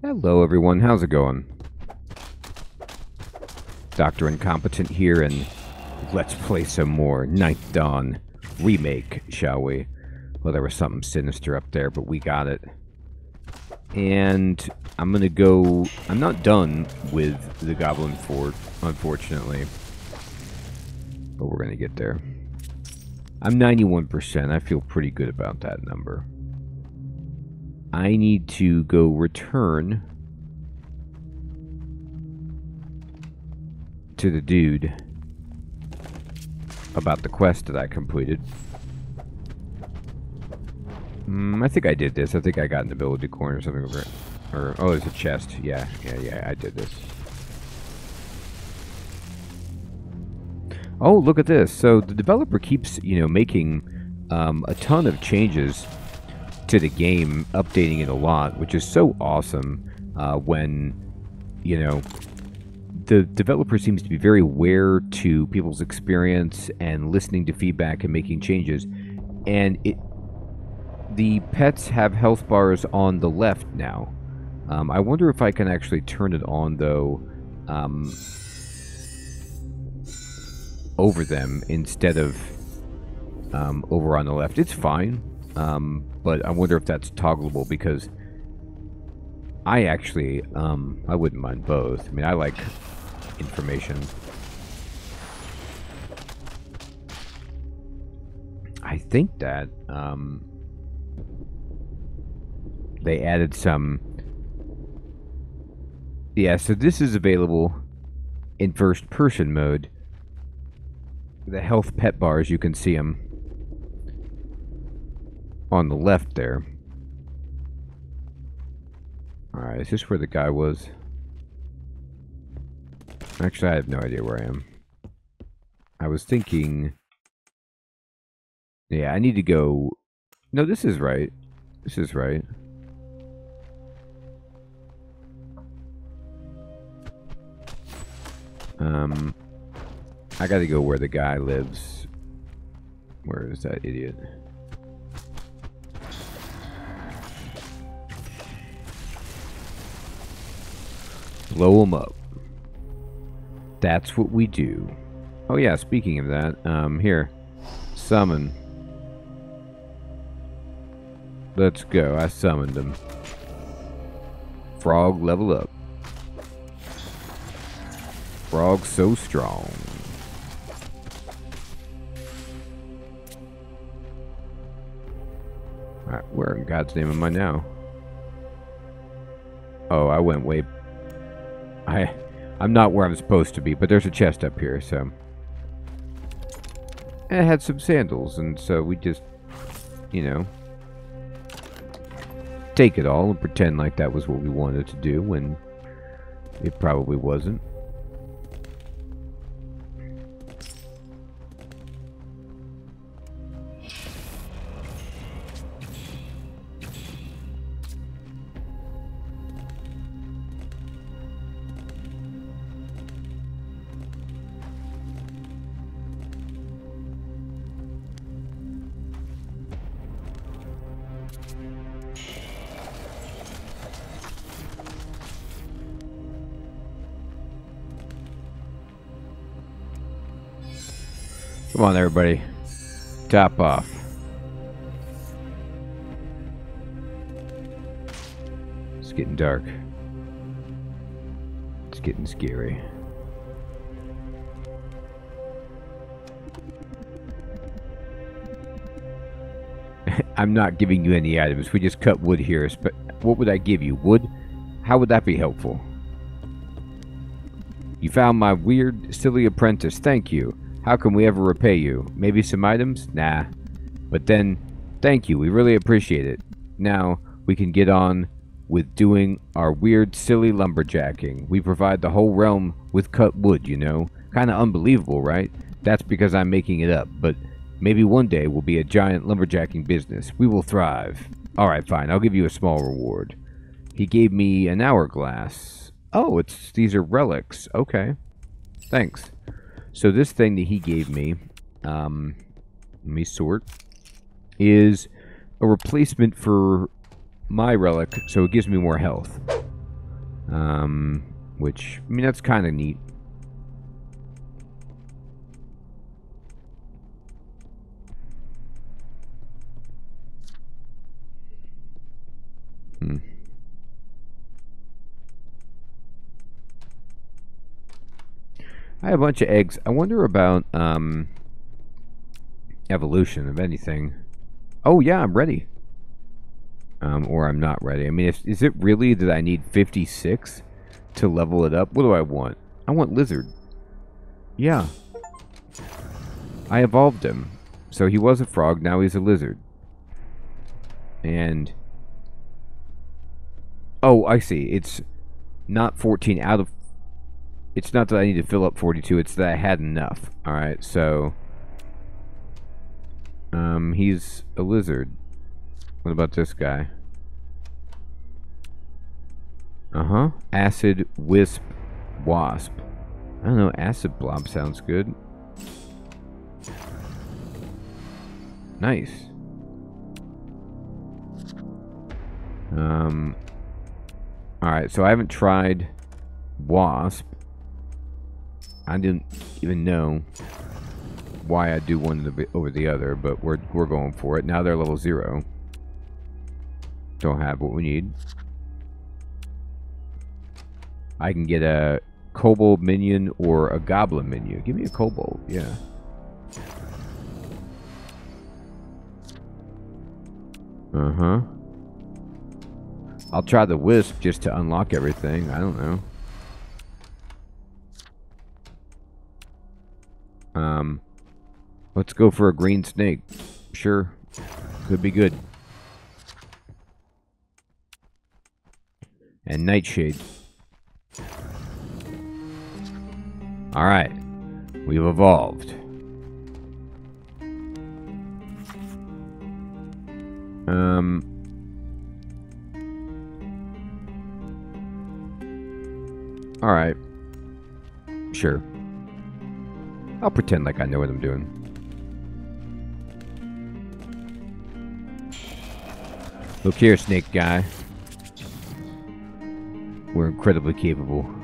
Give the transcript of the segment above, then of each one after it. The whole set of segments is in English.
Hello, everyone. How's it going? Dr. Incompetent here, and let's play some more Ninth Dawn remake, shall we? Well, there was something sinister up there, but we got it. And I'm to go... I'm not done with the Goblin Fort, unfortunately. But we're to get there. I'm 91%. I feel pretty good about that number. I need to go return to the dude about the quest that I completed. Mm, I think I did this. I think I got an ability coin or something. Or, or oh, there's a chest. Yeah, yeah, yeah. I did this. Oh, look at this. So the developer keeps, you know, making um, a ton of changes to the game, updating it a lot, which is so awesome uh, when, you know, the developer seems to be very aware to people's experience and listening to feedback and making changes. And it, the pets have health bars on the left now. Um, I wonder if I can actually turn it on, though, um, over them instead of um, over on the left. It's fine, um, but I wonder if that's toggleable because I actually, um, I wouldn't mind both. I mean, I like information. I think that um, they added some. Yeah, so this is available in first person mode. The health pet bars, you can see them on the left there. Alright, is this where the guy was? Actually, I have no idea where I am. I was thinking... Yeah, I need to go... No, this is right. This is right. Um, I gotta go where the guy lives. Where is that idiot? Blow them up. That's what we do. Oh yeah, speaking of that, um, here. Summon. Let's go. I summoned him. Frog level up. Frog so strong. Alright, where in God's name am I now? Oh, I went way... I... I'm not where I'm supposed to be, but there's a chest up here, so... And it had some sandals, and so we just, you know... Take it all and pretend like that was what we wanted to do, when it probably wasn't. Come on, everybody. Top off. It's getting dark. It's getting scary. I'm not giving you any items. We just cut wood here. But what would I give you? Wood? How would that be helpful? You found my weird, silly apprentice. Thank you. How can we ever repay you? Maybe some items? Nah. But then, thank you. We really appreciate it. Now, we can get on with doing our weird, silly lumberjacking. We provide the whole realm with cut wood, you know? Kinda unbelievable, right? That's because I'm making it up, but maybe one day we'll be a giant lumberjacking business. We will thrive. Alright, fine. I'll give you a small reward. He gave me an hourglass. Oh, it's these are relics. Okay. Thanks. So this thing that he gave me, um, let me sort, is a replacement for my relic, so it gives me more health. Um, which, I mean, that's kind of neat. Hmm. I have a bunch of eggs. I wonder about um, evolution of anything. Oh yeah, I'm ready. Um, or I'm not ready. I mean, if, is it really that I need 56 to level it up? What do I want? I want lizard. Yeah. I evolved him. So he was a frog, now he's a lizard. And... Oh, I see. It's not 14 out of it's not that I need to fill up 42, it's that I had enough. Alright, so... Um, he's a lizard. What about this guy? Uh-huh. Acid Wisp Wasp. I don't know, Acid Blob sounds good. Nice. Um... Alright, so I haven't tried Wasp. I didn't even know why I do one over the other, but we're we're going for it. Now they're level zero. Don't have what we need. I can get a kobold minion or a goblin minion. Give me a kobold, yeah. Uh-huh. I'll try the wisp just to unlock everything. I don't know. Um, let's go for a green snake. Sure. Could be good. And nightshade. Alright. We've evolved. Um... Alright. Sure. I'll pretend like I know what I'm doing. Look here, snake guy. We're incredibly capable.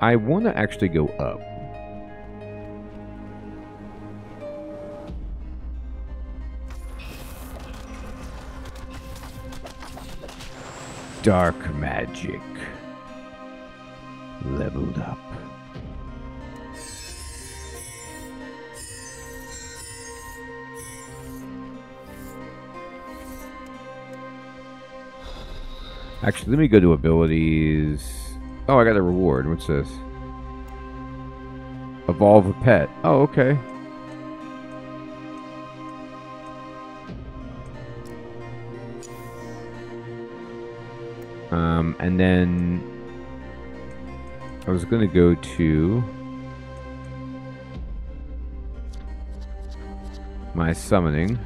I want to actually go up. Dark magic. Leveled up. Actually, let me go to abilities. Oh, I got a reward. What's this? Evolve a pet. Oh, okay. Um, and then I was going to go to my summoning.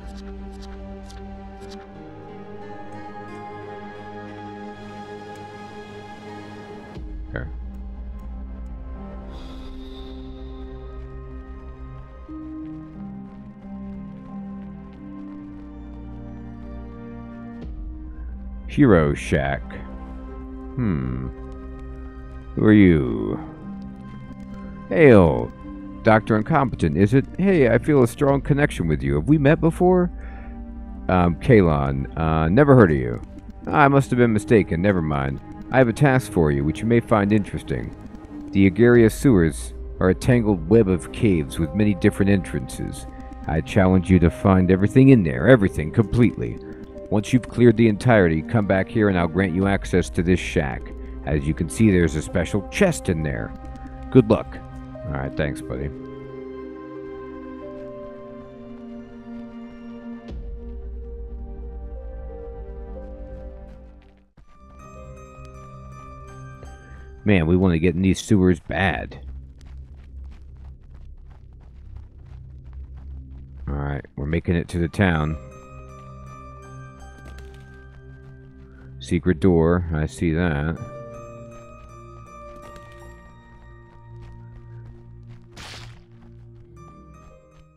Hero Shack. Hmm. Who are you? Hail! Dr. Incompetent, is it? Hey, I feel a strong connection with you. Have we met before? Um, Kalon. Uh, never heard of you. I must have been mistaken. Never mind. I have a task for you, which you may find interesting. The Agaria sewers are a tangled web of caves with many different entrances. I challenge you to find everything in there, everything, completely. Once you've cleared the entirety, come back here and I'll grant you access to this shack. As you can see, there's a special chest in there. Good luck. Alright, thanks, buddy. Man, we want to get in these sewers bad. Alright, we're making it to the town. Secret door, I see that.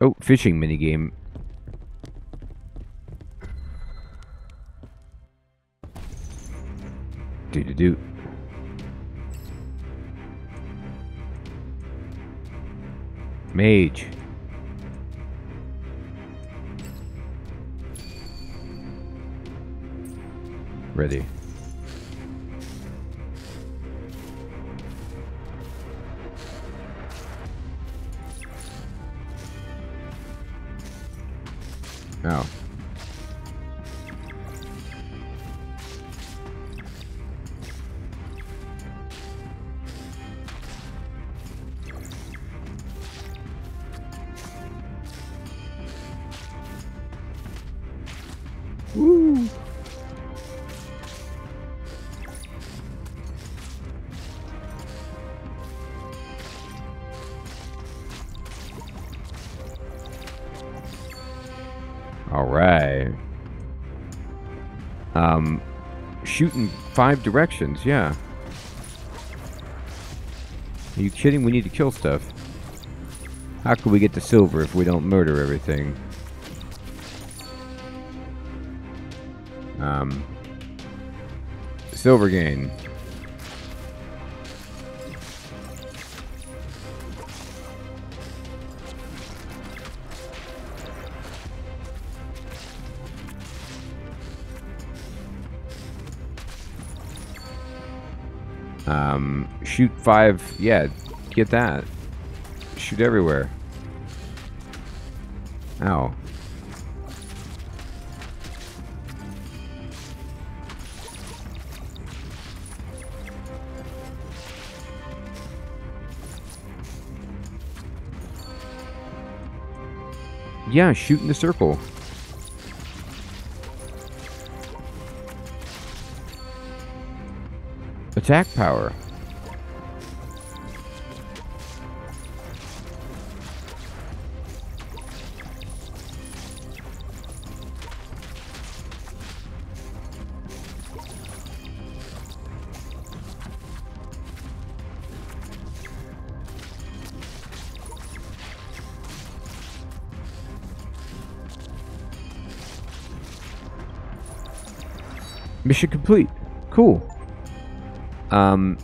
Oh, fishing minigame. Do do do. Mage. Ready. Oh. Shooting five directions, yeah. Are you kidding? We need to kill stuff. How can we get the silver if we don't murder everything? Um, silver gain. Um, shoot five. Yeah, get that. Shoot everywhere. Ow. Yeah, shoot in the circle. Attack power. Mission complete. Cool. Um,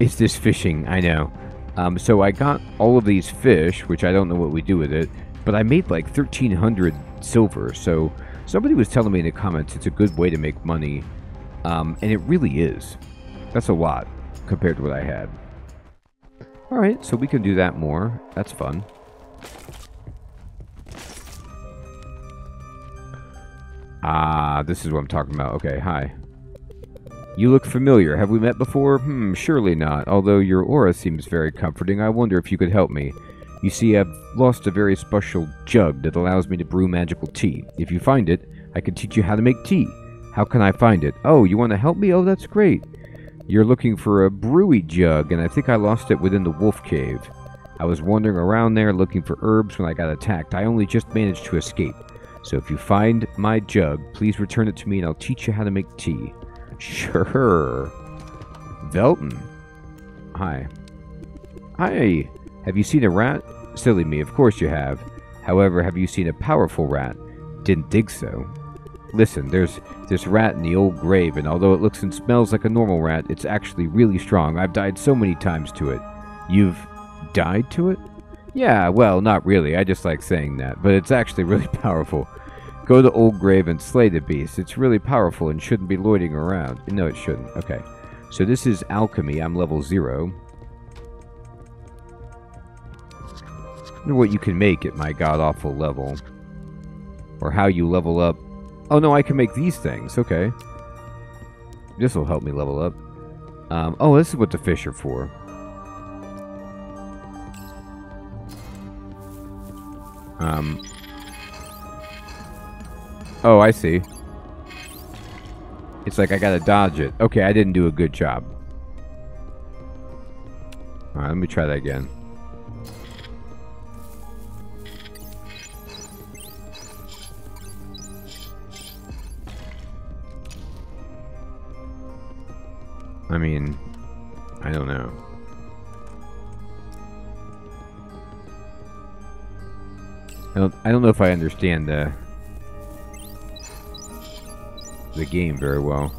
it's this fishing, I know. Um, so I got all of these fish, which I don't know what we do with it, but I made like 1,300 silver. So somebody was telling me in the comments it's a good way to make money, um, and it really is. That's a lot compared to what I had. All right, so we can do that more. That's fun. Ah, this is what I'm talking about. Okay, hi. You look familiar. Have we met before? Hmm, surely not. Although your aura seems very comforting, I wonder if you could help me. You see, I've lost a very special jug that allows me to brew magical tea. If you find it, I can teach you how to make tea. How can I find it? Oh, you want to help me? Oh, that's great. You're looking for a brewy jug, and I think I lost it within the wolf cave. I was wandering around there looking for herbs when I got attacked. I only just managed to escape. So if you find my jug, please return it to me and I'll teach you how to make tea. Sure. Velton. Hi. Hi. Have you seen a rat? Silly me, of course you have. However, have you seen a powerful rat? Didn't think so. Listen, there's this rat in the old grave, and although it looks and smells like a normal rat, it's actually really strong. I've died so many times to it. You've died to it? Yeah, well, not really. I just like saying that, but it's actually really powerful. Go to Old Grave and slay the beast. It's really powerful and shouldn't be loitering around. No, it shouldn't. Okay. So this is alchemy. I'm level zero. wonder what you can make at my god-awful level. Or how you level up. Oh, no, I can make these things. Okay. This will help me level up. Um, oh, this is what the fish are for. Um. Oh, I see. It's like I gotta dodge it. Okay, I didn't do a good job. Alright, let me try that again. I mean, I don't know. I don't, I don't know if I understand the the game very well.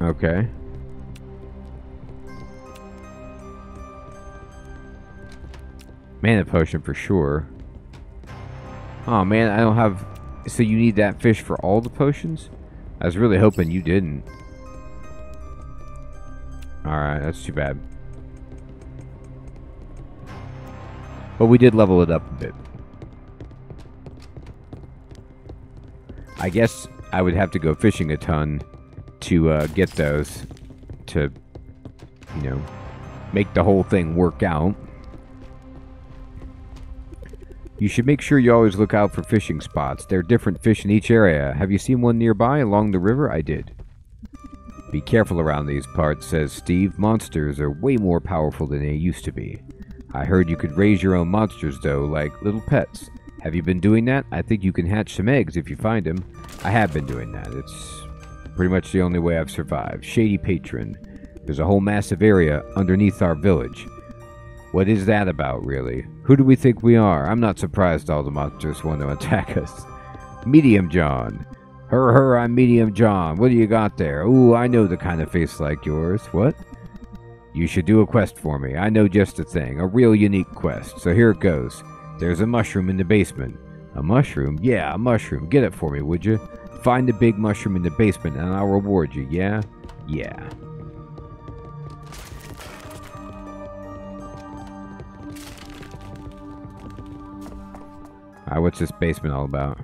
Okay. Mana potion for sure. Oh man, I don't have so you need that fish for all the potions? I was really hoping you didn't. Alright, that's too bad. But we did level it up a bit. I guess I would have to go fishing a ton to uh, get those to, you know, make the whole thing work out. You should make sure you always look out for fishing spots. There are different fish in each area. Have you seen one nearby along the river? I did. Be careful around these parts, says Steve. Monsters are way more powerful than they used to be. I heard you could raise your own monsters, though, like little pets. Have you been doing that? I think you can hatch some eggs if you find them. I have been doing that. It's pretty much the only way I've survived. Shady Patron. There's a whole massive area underneath our village. What is that about, really? Who do we think we are? I'm not surprised all the monsters want to attack us. Medium John. Her, her, I'm Medium John. What do you got there? Ooh, I know the kind of face like yours. What? You should do a quest for me. I know just a thing. A real unique quest. So here it goes. There's a mushroom in the basement. A mushroom? Yeah, a mushroom. Get it for me, would you? Find the big mushroom in the basement and I'll reward you, yeah? Yeah. Alright, what's this basement all about?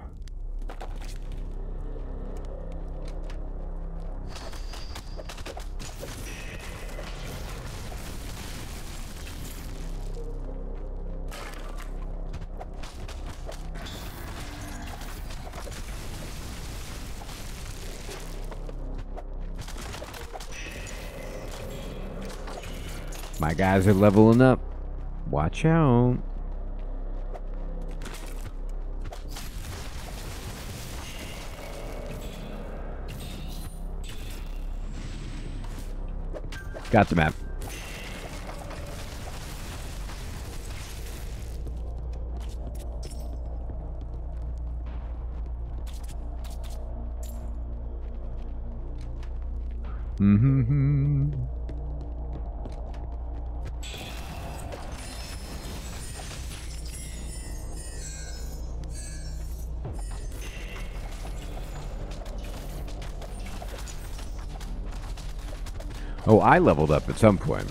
Guys are leveling up. Watch out. Got the map. Mm-hmm. Oh, I leveled up at some point.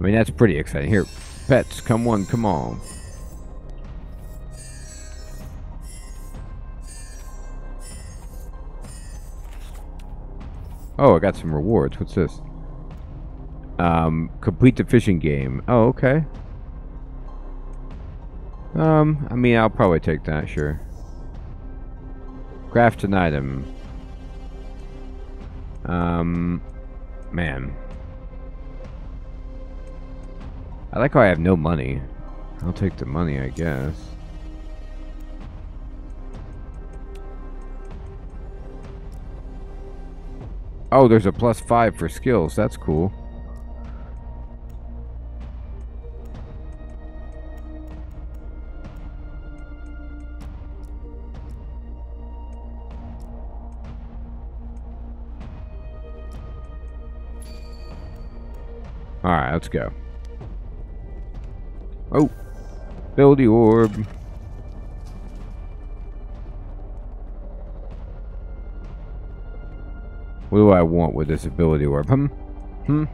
I mean, that's pretty exciting. Here, pets, come on, come on. Oh, I got some rewards. What's this? Um, complete the fishing game. Oh, okay. Um, I mean, I'll probably take that, sure. Craft an item. Um, man. I like how I have no money. I'll take the money, I guess. Oh, there's a plus five for skills. That's cool. Alright, let's go. Oh! Build the orb. What do I want with this ability orb? Hmm? Hmm?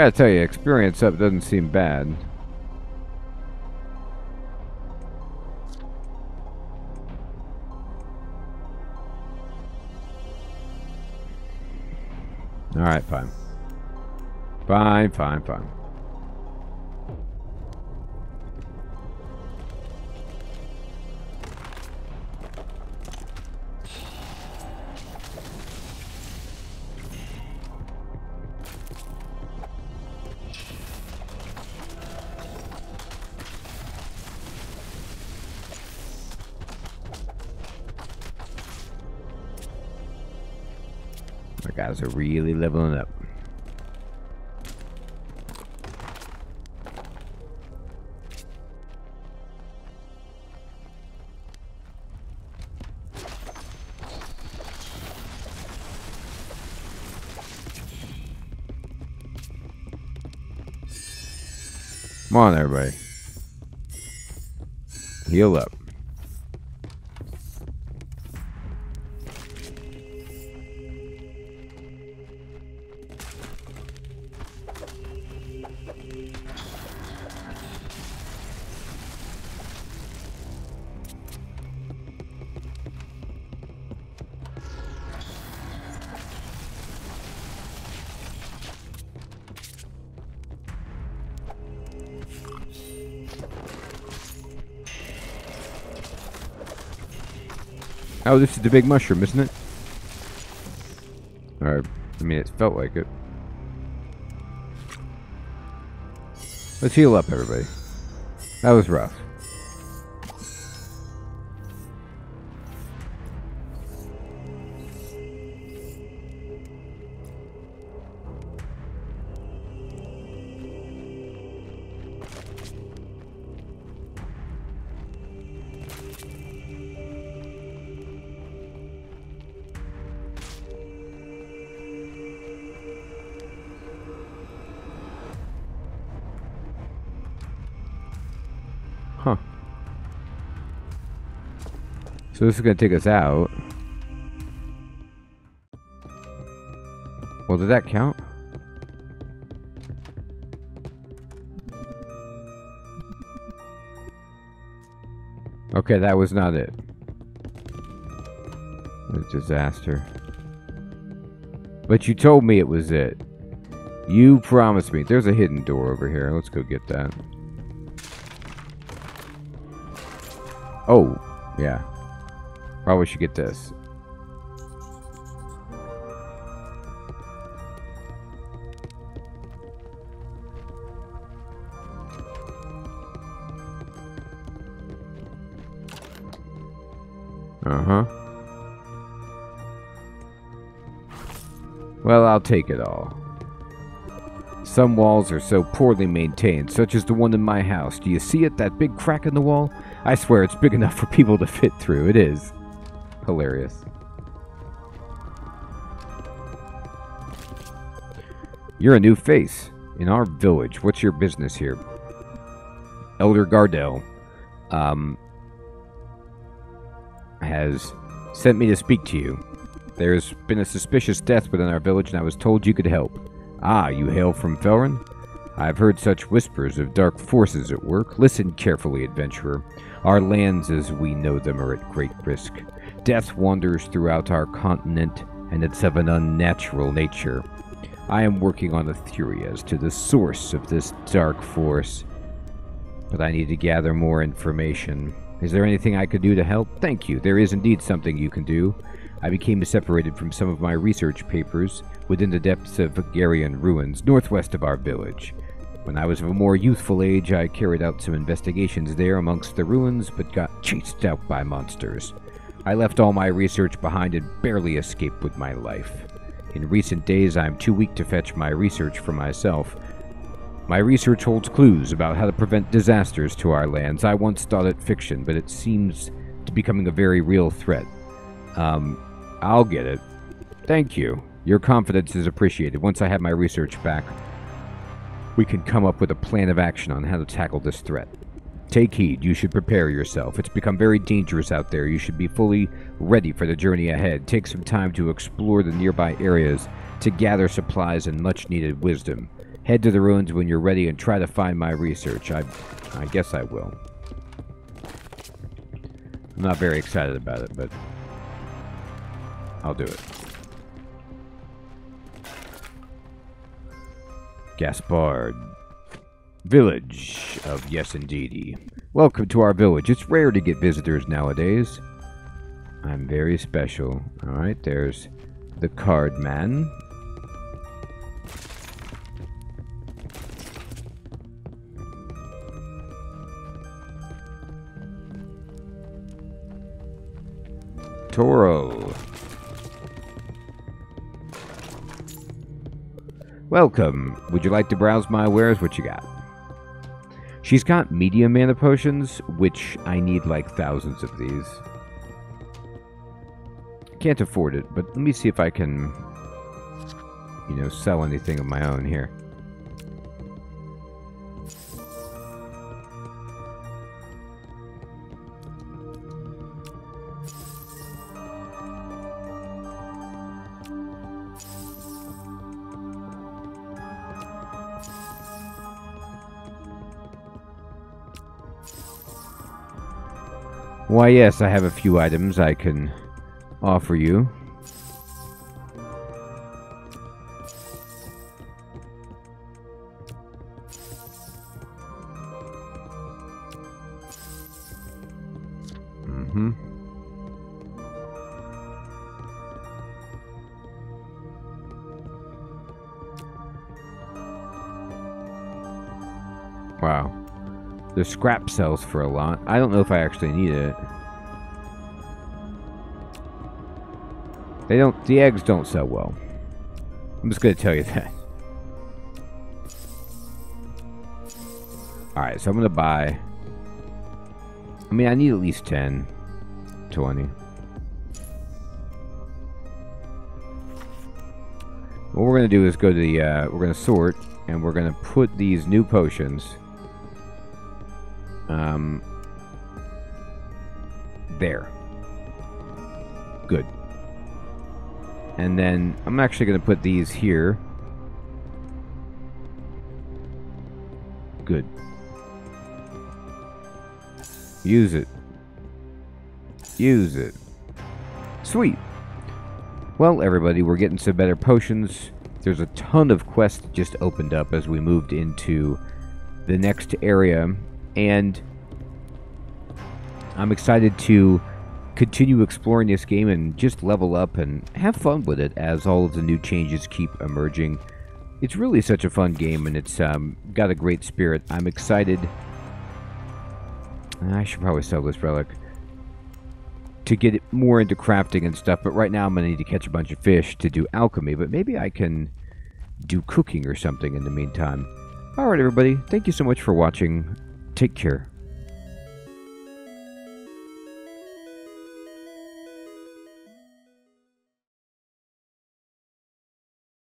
Gotta tell you, experience up doesn't seem bad. Alright, fine. Fine, fine, fine. Guys are really leveling up. Come on, everybody. Heal up. Oh, this is the big mushroom, isn't it? Or, I mean, it felt like it. Let's heal up, everybody. That was rough. So this is going to take us out. Well, did that count? Okay, that was not it. A disaster. But you told me it was it. You promised me. There's a hidden door over here. Let's go get that. Oh, yeah. Probably should get this. Uh-huh. Well, I'll take it all. Some walls are so poorly maintained, such as the one in my house. Do you see it, that big crack in the wall? I swear it's big enough for people to fit through. It is. Hilarious. You're a new face in our village. What's your business here? Elder Gardell um, has sent me to speak to you. There's been a suspicious death within our village, and I was told you could help. Ah, you hail from Felron? I've heard such whispers of dark forces at work. Listen carefully, adventurer. Our lands as we know them are at great risk. Death wanders throughout our continent, and it's of an unnatural nature. I am working on a theory as to the source of this dark force, but I need to gather more information. Is there anything I could do to help? Thank you. There is indeed something you can do. I became separated from some of my research papers within the depths of Garian ruins northwest of our village. When I was of a more youthful age, I carried out some investigations there amongst the ruins, but got chased out by monsters. I left all my research behind and barely escaped with my life. In recent days, I am too weak to fetch my research for myself. My research holds clues about how to prevent disasters to our lands. I once thought it fiction, but it seems to be becoming a very real threat. Um, I'll get it. Thank you. Your confidence is appreciated. Once I have my research back, we can come up with a plan of action on how to tackle this threat. Take heed, you should prepare yourself. It's become very dangerous out there. You should be fully ready for the journey ahead. Take some time to explore the nearby areas to gather supplies and much needed wisdom. head to the ruins when you're ready and try to find my research. I, I guess I will. I'm not very excited about it, but I'll do it. Gaspard. Village of Yes Indeedy. Welcome to our village. It's rare to get visitors nowadays. I'm very special. Alright, there's the card man. Toro. Welcome. Would you like to browse my wares? What you got? She's got medium mana potions, which I need like thousands of these. Can't afford it, but let me see if I can, you know, sell anything of my own here. Why, yes, I have a few items I can offer you. Mm-hmm. Wow. The scrap sells for a lot. I don't know if I actually need it. They don't, the eggs don't sell well. I'm just going to tell you that. Alright, so I'm going to buy... I mean, I need at least 10, 20. What we're going to do is go to the, uh, we're going to sort, and we're going to put these new potions um, there. Good. And then I'm actually going to put these here. Good. Use it. Use it. Sweet. Well, everybody, we're getting some better potions. There's a ton of quests just opened up as we moved into the next area and I'm excited to continue exploring this game and just level up and have fun with it as all of the new changes keep emerging. It's really such a fun game and it's um, got a great spirit. I'm excited. I should probably sell this relic to get more into crafting and stuff, but right now I'm going to need to catch a bunch of fish to do alchemy, but maybe I can do cooking or something in the meantime. Alright everybody, thank you so much for watching. Care.